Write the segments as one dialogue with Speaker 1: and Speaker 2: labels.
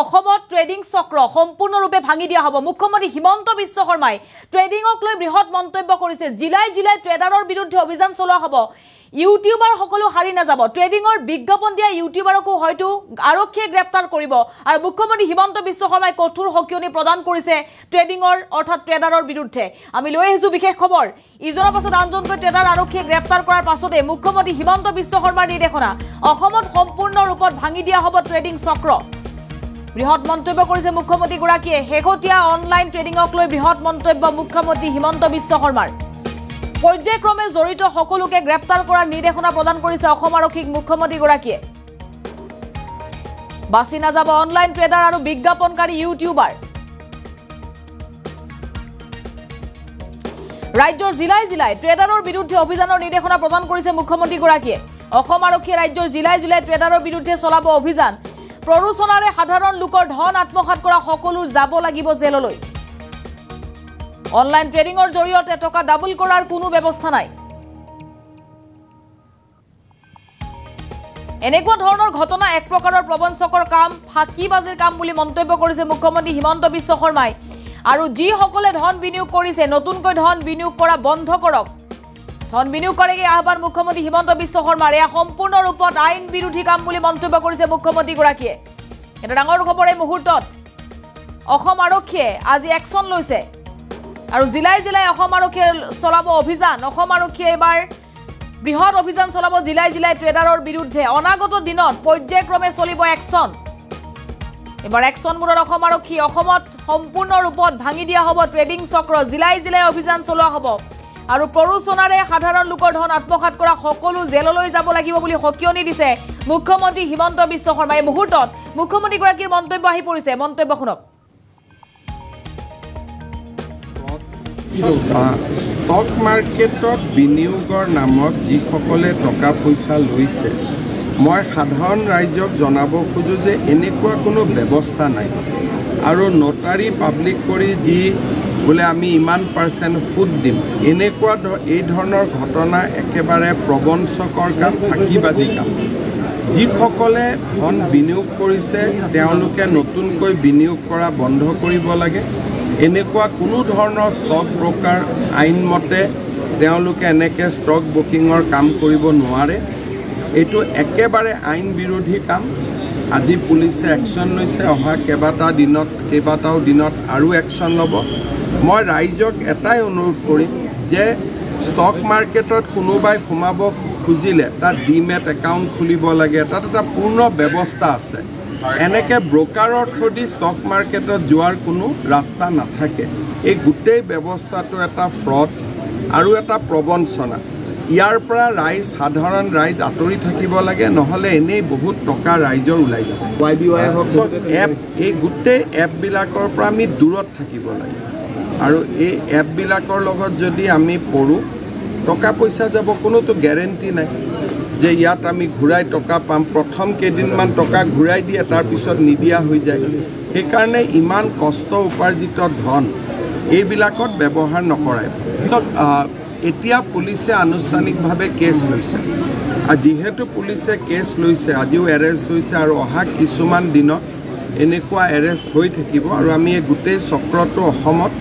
Speaker 1: অসমত ট্ৰেডিং চক্ৰ সম্পূৰ্ণৰূপে ভাঙি দিয়া হ'ব। মুখ্যমন্ত্ৰী হিমন্ত বিশ্ব শৰ্মাই ট্ৰেডিঙক লৈ বৃহৎ মন্তব্য কৰিছে। জিলাই জিলাই ট্ৰেডাৰৰ বিৰুদ্ধে অভিযান চলোৱা হ'ব। ইউটিউবাৰ সকলো হাৰি নাযাব। ট্ৰেডিঙৰ বিজ্ঞাপন দিয়া ইউটিউবাৰকো হয়তো আৰক্ষীয়ে গ্ৰেপ্তাৰ কৰিব। আৰু মুখ্যমন্ত্ৰী হিমন্ত বিশ্ব শৰ্মাই কঠোৰ সকিয়নি প্ৰদান কৰিছে ট্ৰেডিঙৰ অৰ্থাৎ ট্ৰেডাৰৰ বিৰুদ্ধে। আমি লৈ আহিছো বিশেষ খবৰ। ইজনৰ পাছত আনজনকৈ ট্ৰেডাৰ আৰক্ষীয়ে গ্ৰেপ্তাৰ কৰাৰ পাছতে মুখ্যমন্ত্ৰী হিমন্ত বিশ্ব শৰ্মাৰ নিৰ্দেশনা। অসমত সম্পূৰ্ণ ৰূপত ভাঙি দিয়া হ'ব ট্ৰেডিং চক্ৰ। বৃহৎ মন্তব্য কৰিছে মুখ্যমন্ত্ৰীগৰাকীয়ে। শেহতীয়া অনলাইন ট্ৰেডিঙক লৈ বৃহৎ মন্তব্য মুখ্যমন্ত্ৰী হিমন্ত বিশ্ব শৰ্মাৰ। পৰ্যায়ক্ৰমে জড়িত সকলোকে গ্ৰেপ্তাৰ কৰাৰ নিৰ্দেশনা প্ৰদান কৰিছে অসম আৰক্ষীক মুখ্যমন্ত্ৰীগৰাকীয়ে। বাছি নাযাব অনলাইন ট্ৰেডাৰ আৰু বিজ্ঞাপনকাৰী ইউটিউবাৰ ৰাজ্যৰ জিলাই জিলাই ট্ৰেডাৰৰ বিৰুদ্ধে অভিযানৰ নিৰ্দেশনা প্ৰদান কৰিছে মুখ্যমন্ত্ৰীগৰাকীয়ে। অসম আৰক্ষীয়ে ৰাজ্যৰ জিলাই জিলাই ট্ৰেডাৰৰ বিৰুদ্ধে চলাব অভিযান। প্ৰৰোচনাৰে সাধাৰণ লোকৰ ধন আত্মসাত কৰা সকলো যাব লাগিব জেললৈ। অনলাইন ট্ৰেডিঙৰ জৰিয়তে টকা ডাবল কৰাৰ কোনো ব্যৱস্থা নাই। এনেকুৱা ধৰণৰ ঘটনা এক প্ৰকাৰৰ প্ৰবঞ্চকৰ কাম ফাঁকিবাজিৰ কাম বুলি মন্তব্য কৰিছে মুখ্যমন্ত্ৰী হিমন্ত বিশ্ব শৰ্মাই। আৰু যিসকলে ধন বিনিয়োগ কৰিছে নতুনকৈ ধন বিনিয়োগ কৰা বন্ধ কৰক। ধন বিনিয়োগকাৰীকে আহ্বান মুখ্যমন্ত্ৰী হিমন্ত বিশ্ব শৰ্মাৰ। এয়া সম্পূৰ্ণ ৰূপত আইন বিৰোধী কাম বুলি মন্তব্য কৰিছে মুখ্যমন্ত্ৰীগৰাকীয়ে। এটা ডাঙৰ খবৰ এই মুহূৰ্তত অসম আৰক্ষীয়ে আজি একশ্যন লৈছে। আৰু জিলাই জিলাই অসম আৰক্ষীয়ে চলাব অভিযান। অসম আৰক্ষীয়ে এইবাৰ বৃহৎ অভিযান চলাব জিলাই জিলাই ট্ৰেডাৰৰ বিৰুদ্ধে। অনাগত দিনত পৰ্যায়ক্ৰমে চলিব একশ্যন। একশ্যন মোডত অসম আৰক্ষী অসমত সম্পূৰ্ণ ৰূপত ভাঙি দিয়া হ'ব ট্ৰেডিং চক্ৰ। জিলাই জিলাই অভিযান চলোৱা হ'ব। আৰু প্ৰৰোচনাৰে সাধাৰণ লোকৰ ধন আত্মসাত কৰা সকলো জেললৈ যাব লাগিব বুলি সকিয়নি দিছে মুখ্যমন্ত্ৰী হিমন্ত বিশ্ব শৰ্মা এই মুহূৰ্তত মুখ্যমন্ত্ৰীগৰাকীৰ মন্তব্য আহি পৰিছে। মন্তব্য শুনক।
Speaker 2: ষ্টক মাৰ্কেটত বিনিয়োগৰ নামত যিসকলে টকা পইচা লৈছে মই সাধাৰণ ৰাইজক জনাব খোজোঁ যে এনেকুৱা কোনো ব্যৱস্থা নাই। আৰু নটাৰী পাব্লিক কৰি যি বোলে আমি ইমান পাৰ্চেণ্ট সুদ দিম। এনেকুৱা এই ধৰণৰ ঘটনা একেবাৰে প্ৰবঞ্চকৰ কাম ফাঁকিবাজি কাম। যিসকলে ধন বিনিয়োগ কৰিছে তেওঁলোকে নতুনকৈ বিনিয়োগ কৰা বন্ধ কৰিব লাগে। এনেকুৱা কোনো ধৰণৰ ষ্টক ব্ৰকাৰ আইনমতে তেওঁলোকে এনেকৈ ষ্টক ব্ৰকিঙৰ কাম কৰিব নোৱাৰে। এইটো একেবাৰে আইন বিৰোধী কাম। আজি পুলিচে একশ্যন লৈছে অহা কেইবাটা দিনত কেইবাটাও দিনত আৰু একশ্যন ল'ব। মই ৰাইজক এটাই অনুৰোধ কৰিম যে ষ্টক মাৰ্কেটত কোনোবাই সোমাব খুজিলে তাত ডিমেট একাউণ্ট খুলিব লাগে তাত এটা পূৰ্ণ ব্যৱস্থা আছে। এনেকৈ ব্ৰকাৰৰ থ্ৰুদি ষ্টক মাৰ্কেটত যোৱাৰ কোনো ৰাস্তা নাথাকে। এই গোটেই ব্যৱস্থাটো এটা ফ্ৰড আৰু এটা প্ৰবঞ্চনা। ইয়াৰ পৰা ৰাইজ সাধাৰণ ৰাইজ আঁতৰি থাকিব লাগে নহ'লে এনেই বহুত টকা ৰাইজৰ ওলাই যাব। এপ এই গোটেই এপবিলাকৰ পৰা আমি দূৰত থাকিব লাগে। আৰু এই এপবিলাকৰ লগত যদি আমি পঢ়োঁ টকা পইচা যাব কোনোতো গেৰেণ্টি নাই যে ইয়াত আমি ঘূৰাই টকা পাম। প্ৰথম কেইদিনমান টকা ঘূৰাই দিয়ে তাৰপিছত নিদিয়া হৈ যায়। সেইকাৰণে ইমান কষ্ট উপাৰ্জিত ধন এইবিলাকত ব্যৱহাৰ আহ, এতিয়া পুলিচে আনুষ্ঠানিকভাৱে কেছ লৈছে। যিহেতু পুলিচে কেছ লৈছে আজিও এৰেষ্ট হৈছে আৰু অহা কিছুমান দিনত এনেকুৱা এৰেষ্ট হৈ থাকিব। আৰু আমি এই গোটেই চক্ৰটো অসমত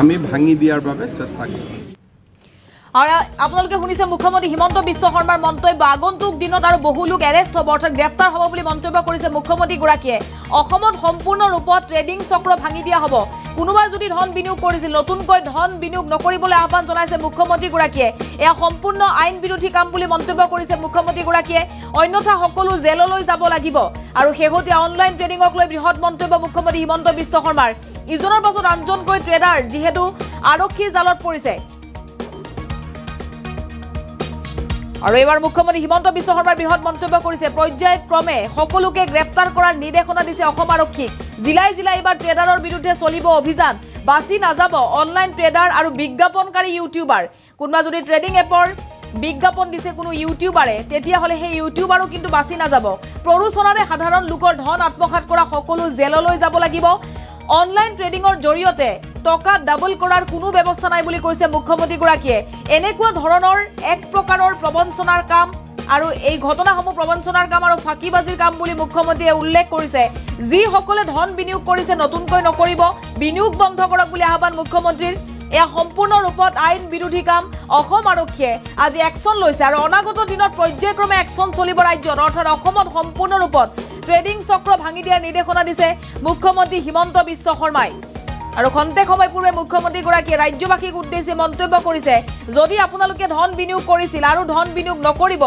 Speaker 2: আমি ভাঙি দিয়াৰ বাবে চেষ্টা কৰিম
Speaker 1: আৰু আপোনালোকে শুনিছে মুখ্যমন্ত্ৰী হিমন্ত বিশ্ব শৰ্মাৰ মন্তব্য। আগন্তুক দিনত আৰু বহু লোক এৰেষ্ট হ'ব অৰ্থাৎ গ্ৰেপ্তাৰ হ'ব বুলি মন্তব্য কৰিছে মুখ্যমন্ত্ৰীগৰাকীয়ে। অসমত সম্পূৰ্ণ ৰূপত ট্ৰেডিং চক্ৰ ভাঙি দিয়া হ'ব। কোনোবাই যদি ধন বিনিয়োগ কৰিছিল নতুনকৈ ধন বিনিয়োগ নকৰিবলৈ আহ্বান জনাইছে মুখ্যমন্ত্ৰীগৰাকীয়ে। এয়া সম্পূৰ্ণ আইন বিৰোধী কাম বুলি মন্তব্য কৰিছে মুখ্যমন্ত্ৰীগৰাকীয়ে। অন্যথা সকলো জেললৈ যাব লাগিব। আৰু শেহতীয়া অনলাইন ট্ৰেডিঙক লৈ বৃহৎ মন্তব্য মুখ্যমন্ত্ৰী হিমন্ত বিশ্ব শৰ্মাৰ। ইজনৰ পাছত আনজনকৈ ট্ৰেডাৰ যিহেতু আৰক্ষীৰ জালত পৰিছে। আৰু এইবাৰ মুখ্যমন্ত্ৰী হিমন্ত বিশ্ব শৰ্মাৰ বৃহৎ মন্তব্য কৰিছে। পৰ্যায়ক্ৰমে সকলোকে গ্ৰেপ্তাৰ কৰাৰ নিৰ্দেশনা দিছে অসম আৰক্ষীক। জিলাই জিলাই এইবাৰ ট্ৰেডাৰৰ বিৰুদ্ধে চলিব অভিযান। বাছি নাযাব অনলাইন ট্ৰেডাৰ আৰু বিজ্ঞাপনকাৰী ইউটিউবাৰ। কোনোবা যদি ট্ৰেডিং এপৰ বিজ্ঞাপন দিছে কোনো ইউটিউবাৰে তেতিয়াহ'লে সেই ইউটিউবাৰো কিন্তু বাছি নাযাব। প্ৰৰোচনাৰে সাধাৰণ লোকৰ ধন আত্মসাত কৰা সকলো জেললৈ যাব লাগিব। অনলাইন ট্ৰেডিঙৰ জৰিয়তে টকা ডাবল কৰাৰ কোনো ব্যৱস্থা নাই বুলি কৈছে মুখ্যমন্ত্ৰীগৰাকীয়ে। এনেকুৱা ধৰণৰ এক প্ৰকাৰৰ প্ৰবঞ্চনাৰ কাম আৰু এই ঘটনাসমূহ প্ৰবঞ্চনাৰ কাম আৰু ফাঁকিবাজিৰ কাম বুলি মুখ্যমন্ত্ৰীয়ে উল্লেখ কৰিছে। যিসকলে ধন বিনিয়োগ কৰিছে নতুনকৈ নকৰিব বিনিয়োগ বন্ধ কৰক বুলি আহ্বান মুখ্যমন্ত্ৰীৰ। এয়া সম্পূৰ্ণ ৰূপত আইন বিৰোধী কাম। অসম আৰক্ষীয়ে আজি একশ্যন লৈছে আৰু অনাগত দিনত পৰ্যায়ক্ৰমে একশ্যন চলিব ৰাজ্যত। অৰ্থাৎ অসমত সম্পূৰ্ণ ৰূপত ট্ৰেডিং চক্ৰ ভাঙি দিয়াৰ নিৰ্দেশনা দিছে মুখ্যমন্ত্ৰী হিমন্ত বিশ্ব শৰ্মাই। আৰু খন্তেক সময় পূৰ্বে মুখ্যমন্ত্ৰীগৰাকীয়ে ৰাজ্যবাসীক উদ্দেশ্যি মন্তব্য কৰিছে যদি আপোনালোকে ধন বিনিয়োগ কৰিছিল আৰু ধন বিনিয়োগ নকৰিব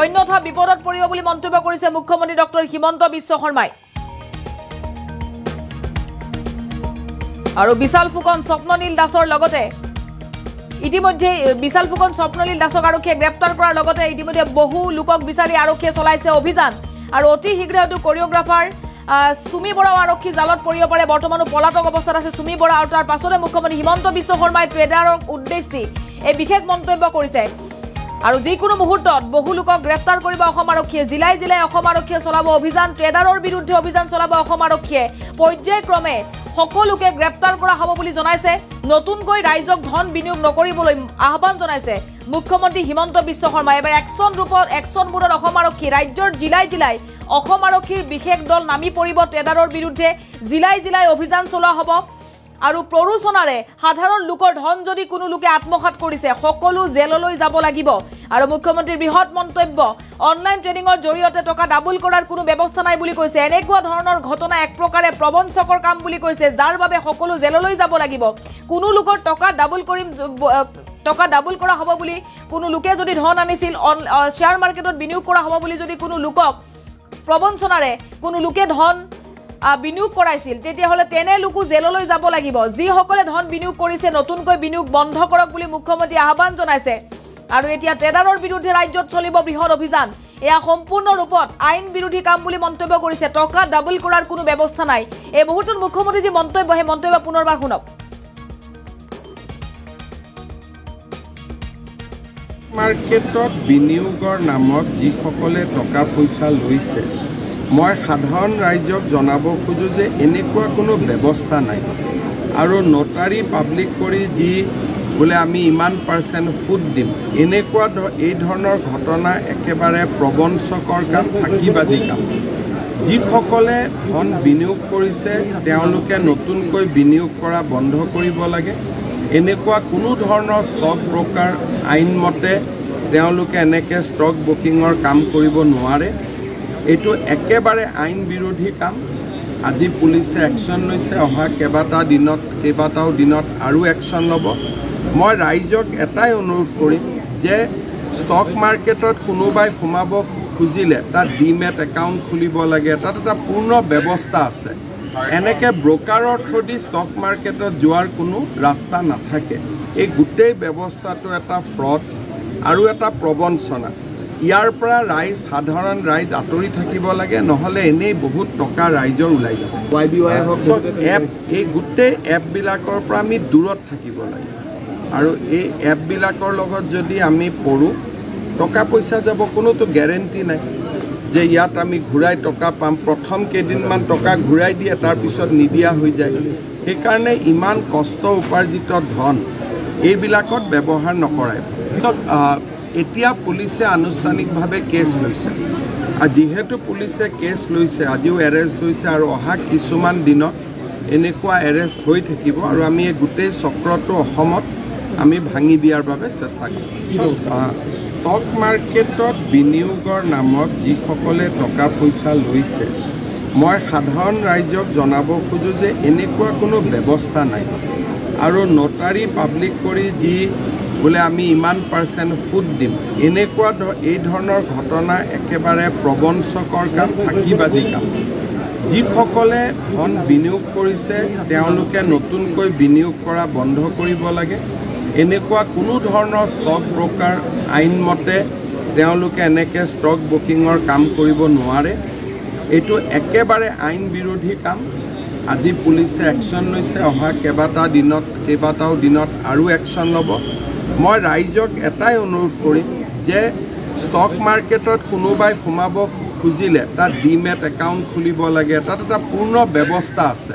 Speaker 1: অন্যথা বিপদত পৰিব বুলি মন্তব্য কৰিছে মুখ্যমন্ত্ৰী ডক্টৰ হিমন্ত বিশ্ব শৰ্মাই। আৰু বিশাল ফুকন স্বপ্ননীল দাসৰ লগতে ইতিমধ্যে বিশাল ফুকন স্বপ্নলীল দাসক আৰক্ষীয়ে গ্ৰেপ্তাৰ কৰাৰ লগতে ইতিমধ্যে বহু লোকক বিচাৰি আৰক্ষীয়ে চলাইছে অভিযান। আৰু অতি শীঘ্ৰে হয়তো কৰিঅগ্ৰাফাৰ চুমি বৰাও আৰক্ষী জালত পৰিব পাৰে। বৰ্তমানো পলাতক অৱস্থাত আছে চুমি বৰা আৰু তাৰ পাছতে মুখ্যমন্ত্ৰী হিমন্ত বিশ্ব শৰ্মাই ট্ৰেডাৰক উদ্দেশ্যি এই বিশেষ মন্তব্য কৰিছে। আৰু যিকোনো মুহূৰ্তত বহু লোকক গ্ৰেপ্তাৰ কৰিব অসম আৰক্ষীয়ে জিলাই জিলাই অসম আৰক্ষীয়ে চলাব অভিযান। ট্ৰেডাৰৰ বিৰুদ্ধে অভিযান চলাব অসম আৰক্ষীয়ে। পৰ্যায়ক্ৰমে সকলোকে গ্ৰেপ্তাৰ কৰা হ'ব বুলি জনাইছে। নতুনকৈ ৰাইজক ধন বিনিয়োগ নকৰিবলৈ আহ্বান জনাইছে মুখ্যমন্ত্ৰী হিমন্ত বিশ্ব শৰ্মাই এবাৰ একশ্যন ৰূপত একশ্যন মোডত অসম আৰক্ষী ৰাজ্যৰ জিলাই জিলাই অসম আৰক্ষীৰ বিশেষ দল নামি পৰিব। ট্ৰেডাৰৰ বিৰুদ্ধে জিলাই জিলাই অভিযান চলোৱা হ'ব। আৰু প্ৰৰোচনাৰে সাধাৰণ লোকৰ ধন যদি কোনো লোকে আত্মসাত কৰিছে সকলো জেললৈ যাব লাগিব। আৰু মুখ্যমন্ত্ৰীৰ বৃহৎ মন্তব্য অনলাইন ট্ৰেডিঙৰ জৰিয়তে টকা ডাবুল কৰাৰ কোনো ব্যৱস্থা নাই বুলি কৈছে। এনেকুৱা ধৰণৰ ঘটনা এক প্ৰকাৰে প্ৰবঞ্চকৰ কাম বুলি কৈছে যাৰ বাবে সকলো জেললৈ যাব লাগিব। কোনো লোকৰ টকা ডাবুল কৰিম টকা ডাবুল কৰা হ'ব বুলি কোনো লোকে যদি ধন আনিছিল শ্বেয়াৰ মাৰ্কেটত বিনিয়োগ কৰা হ'ব বুলি যদি কোনো লোকক প্ৰবঞ্চনাৰে কোনো লোকে ধন বিনিয়োগ কৰাইছিল। তেতিয়াহ'লে তেনে লোকো জেললৈ যাব লাগিব। যিসকলে ধন বিনিয়োগ কৰিছে নতুনকৈ বিনিয়োগ বন্ধ কৰক বুলি মুখ্যমন্ত্ৰীয়ে আহ্বান জনাইছে। আৰু এতিয়া ট্ৰেডাৰৰ বিৰুদ্ধে ৰাজ্যত চলিব বৃহৎ অভিযান। এয়া সম্পূৰ্ণ ৰূপত আইন বিৰোধী কাম বুলি মন্তব্য কৰিছে। টকা ডাবল কৰাৰ কোনো ব্যৱস্থা নাই। এই মুহূৰ্তত মুখ্যমন্ত্ৰী যি মন্তব্য সেই মন্তব্য পুনৰবাৰ শুনক।
Speaker 2: মাৰ্কেটত বিনিয়োগৰ নামত যিসকলে টকা পইচা লৈছে মই সাধাৰণ ৰাইজক জনাব খোজোঁ যে এনেকুৱা কোনো ব্যৱস্থা নাই। আৰু নটাৰী পাব্লিক কৰি যি বোলে আমি ইমান পাৰ্চেণ্ট সুদ দিম এনেকুৱা এই ধৰণৰ ঘটনা একেবাৰে প্ৰবঞ্চকৰ কাম ফাঁকিবাজি কাম। যিসকলে ধন বিনিয়োগ কৰিছে তেওঁলোকে নতুনকৈ বিনিয়োগ কৰা বন্ধ কৰিব লাগে। এনেকুৱা কোনো ধৰণৰ ষ্টক ব্ৰকাৰ আইনমতে তেওঁলোকে এনেকৈ ষ্টক বুকিঙৰ কাম কৰিব নোৱাৰে। এইটো একেবাৰে আইন বিৰোধী কাম। আজি পুলিচে একশ্যন লৈছে অহা কেইবাটা দিনত কেইবাটাও দিনত আৰু একশ্যন ল'ব। মই ৰাইজক এটাই অনুৰোধ কৰিম যে ষ্টক মাৰ্কেটত কোনোবাই সোমাব খুজিলে তাত ডিমেট একাউণ্ট খুলিব লাগে তাত এটা পূৰ্ণ ব্যৱস্থা আছে। এনেকৈ ব্ৰকাৰৰ থ্ৰুদি ষ্টক মাৰ্কেটত যোৱাৰ কোনো ৰাস্তা নাথাকে। এই গোটেই ব্যৱস্থাটো এটা ফ্ৰড আৰু এটা প্ৰবঞ্চনা। ইয়াৰ পৰা ৰাইজ সাধাৰণ ৰাইজ আঁতৰি থাকিব লাগে নহ'লে এনেই বহুত টকা ৰাইজৰ ওলাই যাব। এপ এই গোটেই এপবিলাকৰ পৰা আমি দূৰত থাকিব লাগে। আৰু এই এপবিলাকৰ লগত যদি আমি পঢ়োঁ টকা পইচা যাব কোনোতো গেৰেণ্টি নাই যে ইয়াত আমি ঘূৰাই টকা পাম। প্ৰথম কেইদিনমান টকা ঘূৰাই দিয়ে তাৰপিছত নিদিয়া হৈ যায়। সেইকাৰণে ইমান কষ্ট উপাৰ্জিত ধন এইবিলাকত ব্যৱহাৰ নকৰাই। পিছত এতিয়া পুলিচে আনুষ্ঠানিকভাৱে কেছ লৈছে। যিহেতু পুলিচে কেছ লৈছে আজিও এৰেষ্ট হৈছে আৰু অহা কিছুমান দিনত এনেকুৱা এৰেষ্ট হৈ থাকিব আৰু আমি এই গোটেই চক্ৰটো অসমত আমি ভাঙি দিয়াৰ বাবে চেষ্টা কৰিম। ষ্টক মাৰ্কেটত বিনিয়োগৰ নামত যিসকলে টকা পইচা লৈছে মই সাধাৰণ ৰাইজক জনাব খোজোঁ যে এনেকুৱা কোনো ব্যৱস্থা নাই। আৰু নটাৰী পাব্লিক কৰি যি বোলে আমি ইমান পাৰ্চেণ্ট সুদ দিম। এনেকুৱা এই ধৰণৰ ঘটনা একেবাৰে প্ৰবঞ্চকৰ কাম ফাঁকিবাজি কাম। যিসকলে ধন বিনিয়োগ কৰিছে তেওঁলোকে নতুনকৈ বিনিয়োগ কৰা বন্ধ কৰিব লাগে। এনেকুৱা কোনো ধৰণৰ ষ্টক ব্ৰকাৰ আইনমতে তেওঁলোকে এনেকৈ ষ্টক বুকিঙৰ কাম কৰিব নোৱাৰে। এইটো একেবাৰে আইন বিৰোধী কাম। আজি পুলিচে একশ্যন লৈছে অহা কেইবাটা দিনত কেইবাটাও দিনত আৰু একশ্যন ল'ব। মই ৰাইজক এটাই অনুৰোধ কৰিম যে ষ্টক মাৰ্কেটত কোনোবাই সোমাব খুজিলে তাত ডিমেট একাউণ্ট খুলিব লাগে তাত এটা পূৰ্ণ ব্যৱস্থা আছে।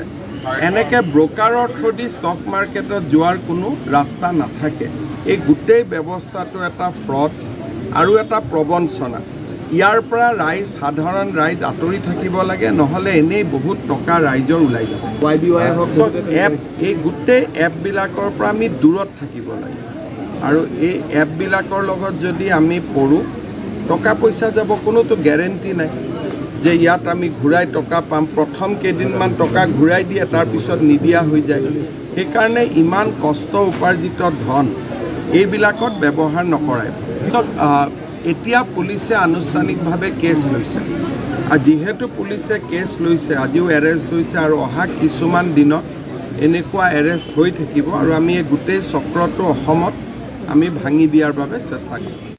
Speaker 2: এনেকৈ ব্ৰকাৰৰ থ্ৰুদি ষ্টক মাৰ্কেটত যোৱাৰ কোনো ৰাস্তা নাথাকে। এই গোটেই ব্যৱস্থাটো এটা ফ্ৰড আৰু এটা প্ৰবঞ্চনা। ইয়াৰ পৰা ৰাইজ সাধাৰণ ৰাইজ আঁতৰি থাকিব লাগে নহ'লে এনেই বহুত টকা ৰাইজৰ ওলাই যাব। এপ এই গোটেই এপবিলাকৰ পৰা আমি দূৰত থাকিব লাগে। আৰু এই এপবিলাকৰ লগত যদি আমি পৰোঁ টকা পইচা যাব কোনোতো গেৰেণ্টি নাই যে ইয়াত আমি ঘূৰাই টকা পাম। প্ৰথম কেইদিনমান টকা ঘূৰাই দিয়ে তাৰপিছত নিদিয়া হৈ যায়। সেইকাৰণে ইমান কষ্ট উপাৰ্জিত ধন এইবিলাকত ব্যৱহাৰ আহ, এতিয়া পুলিচে আনুষ্ঠানিকভাৱে কেছ লৈছে। যিহেতু পুলিচে কেছ লৈছে আজিও এৰেষ্ট হৈছে আৰু অহা কিছুমান দিনত এনেকুৱা এৰেষ্ট হৈ থাকিব। আৰু আমি এই গোটেই চক্ৰটো অসমত আমি ভাঙি দিয়াৰ বাবে চেষ্টা কৰিম।